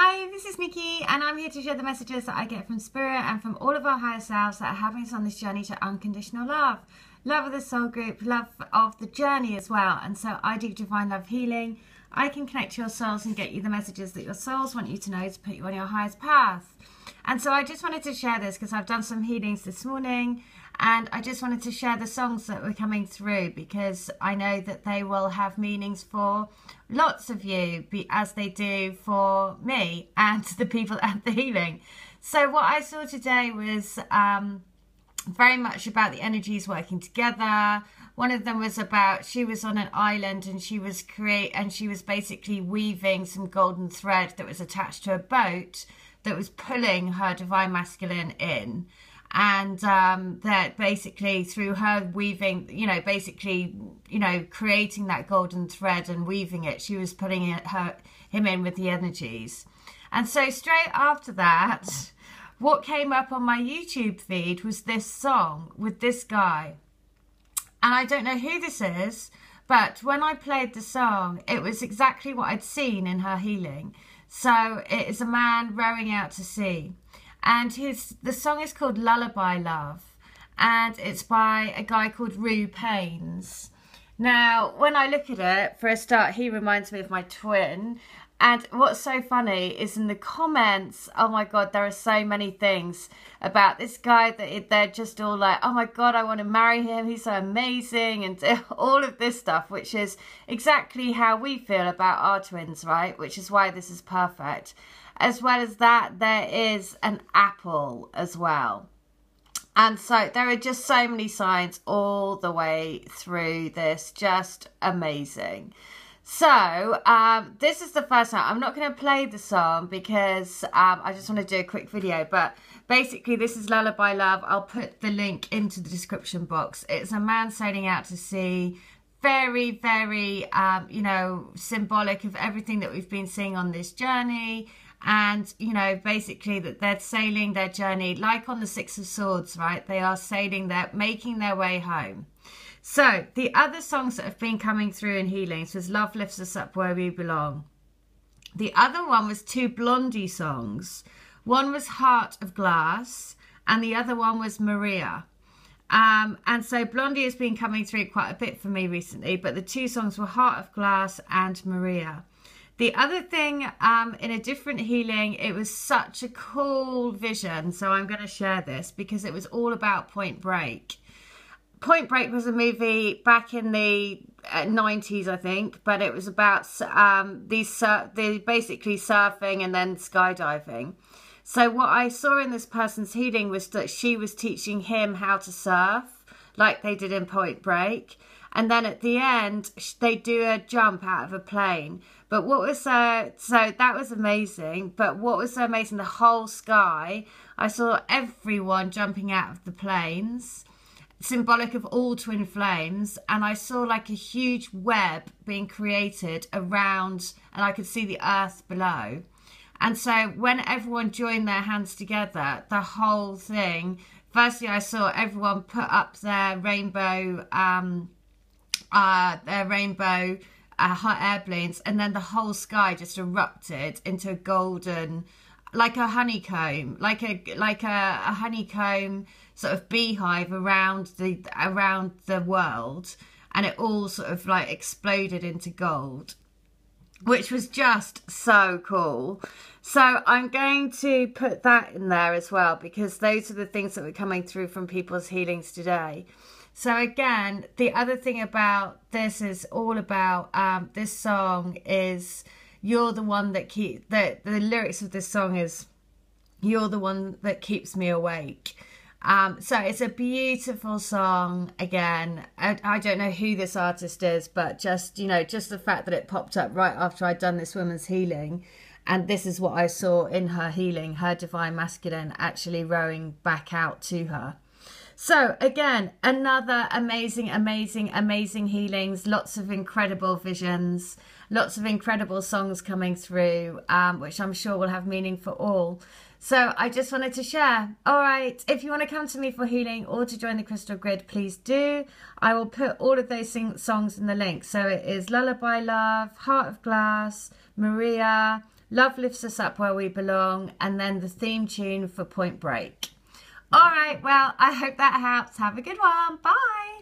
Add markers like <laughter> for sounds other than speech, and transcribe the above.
Hi, this is Nikki, and I'm here to share the messages that I get from Spirit and from all of our higher selves that are having us on this journey to unconditional love. Love of the soul group, love of the journey as well. And so I do divine love healing. I can connect to your souls and get you the messages that your souls want you to know to put you on your highest path. And so I just wanted to share this because I've done some healings this morning and I just wanted to share the songs that were coming through because I know that they will have meanings for lots of you, as they do for me and <laughs> the people at the healing. So, what I saw today was um, very much about the energies working together. One of them was about she was on an island and she was create and she was basically weaving some golden thread that was attached to a boat that was pulling her divine masculine in and um, that basically through her weaving, you know, basically, you know, creating that golden thread and weaving it, she was putting it, her him in with the energies. And so straight after that, what came up on my YouTube feed was this song with this guy. And I don't know who this is, but when I played the song, it was exactly what I'd seen in her healing. So it is a man rowing out to sea and his the song is called Lullaby Love, and it's by a guy called Roo Panes. Now, when I look at it, for a start, he reminds me of my twin. And what's so funny is in the comments, oh my God, there are so many things about this guy that they're just all like, oh my God, I want to marry him. He's so amazing. And <laughs> all of this stuff, which is exactly how we feel about our twins, right? Which is why this is perfect. As well as that, there is an apple as well. And so there are just so many signs all the way through this, just amazing. So um, this is the first time. I'm not going to play the song because um, I just want to do a quick video. But basically, this is Lullaby Love. I'll put the link into the description box. It's a man sailing out to sea. Very, very, um, you know, symbolic of everything that we've been seeing on this journey and you know basically that they're sailing their journey like on the six of swords right? They are sailing they're making their way home. So the other songs that have been coming through in healings was love lifts us up where we belong. The other one was two blondie songs. One was heart of glass and the other one was maria. Um, and so Blondie has been coming through quite a bit for me recently, but the two songs were Heart of Glass and Maria. The other thing, um, in a different healing, it was such a cool vision. So I'm going to share this because it was all about Point Break. Point Break was a movie back in the uh, 90s, I think, but it was about um, these uh, the basically surfing and then skydiving. So what I saw in this person's healing was that she was teaching him how to surf, like they did in Point Break, and then at the end they do a jump out of a plane. But what was uh, so that was amazing. But what was so amazing, the whole sky, I saw everyone jumping out of the planes, symbolic of all twin flames, and I saw like a huge web being created around, and I could see the earth below. And so when everyone joined their hands together, the whole thing. Firstly, I saw everyone put up their rainbow, um, uh, their rainbow uh, hot air balloons, and then the whole sky just erupted into a golden, like a honeycomb, like a like a, a honeycomb sort of beehive around the around the world, and it all sort of like exploded into gold, which was just so cool. So I'm going to put that in there as well because those are the things that were coming through from people's healings today. So again, the other thing about this is all about um, this song is you're the one that keep the the lyrics of this song is you're the one that keeps me awake. Um, so it's a beautiful song. Again, I, I, don't know who this artist is, but just you know, just the fact that it popped up right after I'd done this woman's healing, and this is what I saw in her healing, her divine masculine actually rowing back out to her. So again, another amazing, amazing, amazing healings. Lots of incredible visions. Lots of incredible songs coming through, um, which I'm sure will have meaning for all. So I just wanted to share. All right, if you want to come to me for healing or to join the Crystal Grid, please do. I will put all of those sing- songs in the link. So it is Lullaby Love, Heart of Glass, Maria, Love lifts us up where we belong, and then the theme tune for Point Break. All right, well, I hope that helps. Have a good one. Bye.